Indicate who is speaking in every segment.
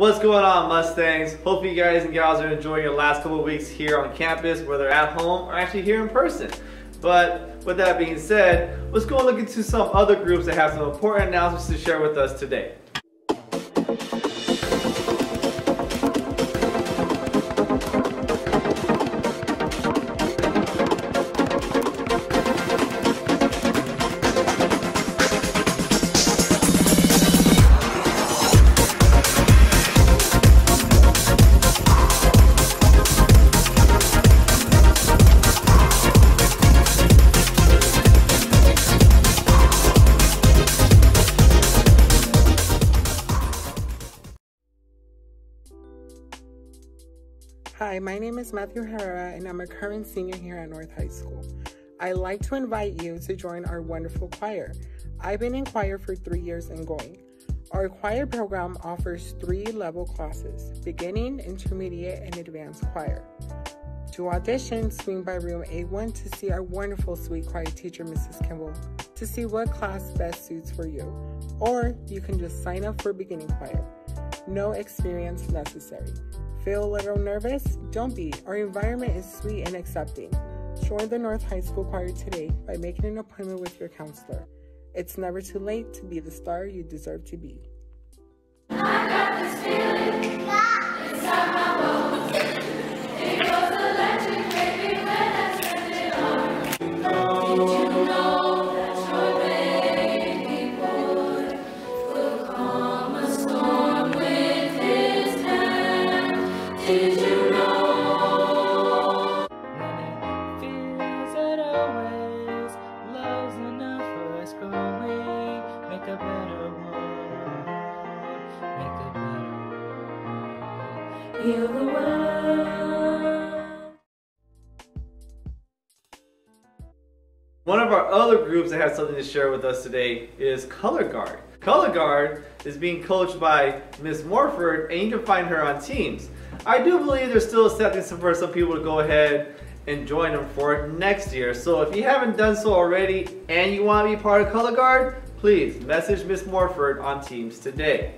Speaker 1: What's going on Mustangs? Hope you guys and gals are enjoying your last couple weeks here on campus, whether at home or actually here in person. But with that being said, let's go and look into some other groups that have some important announcements to share with us today.
Speaker 2: Hi, my name is Matthew Herrera, and I'm a current senior here at North High School. I'd like to invite you to join our wonderful choir. I've been in choir for three years and going. Our choir program offers three level classes beginning, intermediate, and advanced choir. To audition, swing by room A1 to see our wonderful sweet choir teacher, Mrs. Kimball, to see what class best suits for you. Or you can just sign up for beginning choir. No experience necessary. Feel a little nervous? Don't be. Our environment is sweet and accepting. Join the North High School Choir today by making an appointment with your counselor. It's never too late to be the star you deserve to be.
Speaker 1: One of our other groups that has something to share with us today is Color Guard. Color Guard is being coached by Miss Morford and you can find her on Teams. I do believe they're still accepting some for some people to go ahead and join them for next year. So if you haven't done so already and you want to be part of Color Guard, please message Miss Morford on Teams today.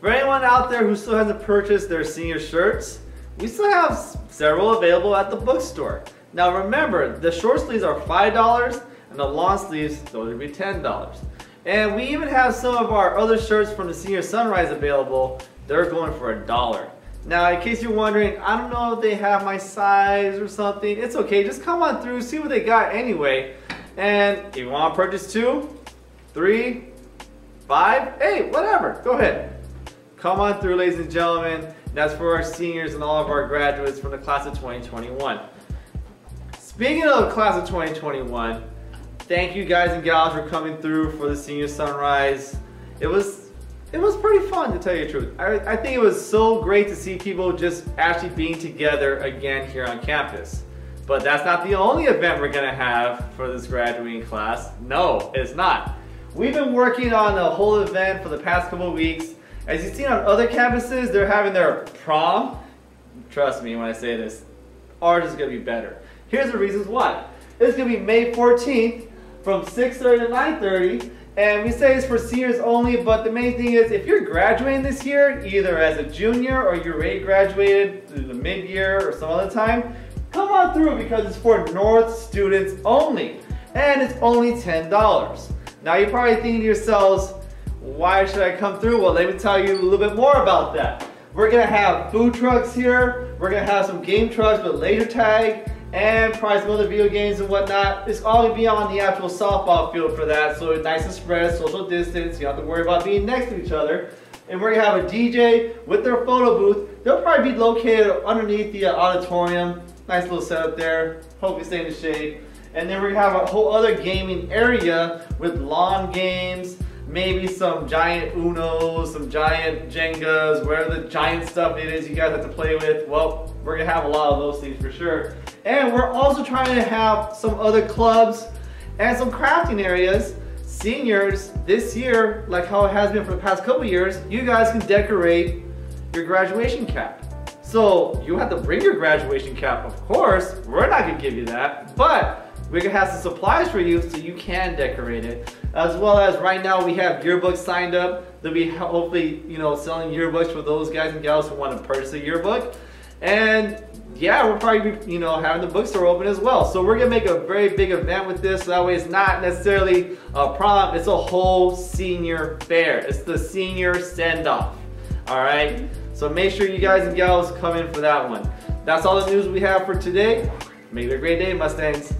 Speaker 1: For anyone out there who still hasn't purchased their senior shirts, we still have several available at the bookstore. Now remember, the short sleeves are $5 and the long sleeves, those would be $10. And we even have some of our other shirts from the Senior Sunrise available. They're going for a dollar. Now, in case you're wondering, I don't know if they have my size or something. It's okay, just come on through, see what they got anyway. And if you want to purchase two, three, five, hey, whatever, go ahead. Come on through, ladies and gentlemen. That's for our seniors and all of our graduates from the class of 2021. Speaking of the class of 2021, thank you guys and gals for coming through for the senior sunrise. It was it was pretty fun to tell you the truth. I, I think it was so great to see people just actually being together again here on campus. But that's not the only event we're gonna have for this graduating class. No, it's not. We've been working on the whole event for the past couple weeks. As you've seen on other campuses, they're having their prom. Trust me when I say this, ours is gonna be better. Here's the reasons why. It's gonna be May 14th from 6:30 to 9:30, and we say it's for seniors only. But the main thing is, if you're graduating this year, either as a junior or you already graduated through the mid-year or some other time, come on through because it's for North students only, and it's only $10. Now you're probably thinking to yourselves, why should I come through? Well, let me tell you a little bit more about that. We're gonna have food trucks here. We're gonna have some game trucks with laser tag and probably some other video games and whatnot. It's all gonna be on the actual softball field for that, so it's nice and spread, social distance. You don't have to worry about being next to each other. And we're gonna have a DJ with their photo booth. They'll probably be located underneath the auditorium. Nice little setup there. Hope you stay in the shade. And then we're gonna have a whole other gaming area with lawn games, maybe some giant Unos, some giant Jengas, whatever the giant stuff it is you guys have to play with. Well, we're gonna have a lot of those things for sure. And we're also trying to have some other clubs and some crafting areas. Seniors, this year, like how it has been for the past couple years, you guys can decorate your graduation cap. So you have to bring your graduation cap, of course. We're not gonna give you that, but we're gonna have some supplies for you so you can decorate it. As well as right now we have yearbooks signed up. They'll be hopefully, you know, selling yearbooks for those guys and gals who want to purchase a yearbook. And yeah, we're probably, be, you know, having the bookstore open as well. So we're gonna make a very big event with this. So that way it's not necessarily a prom, it's a whole senior fair. It's the senior send-off, all right? So make sure you guys and gals come in for that one. That's all the news we have for today. Make it a great day, Mustangs.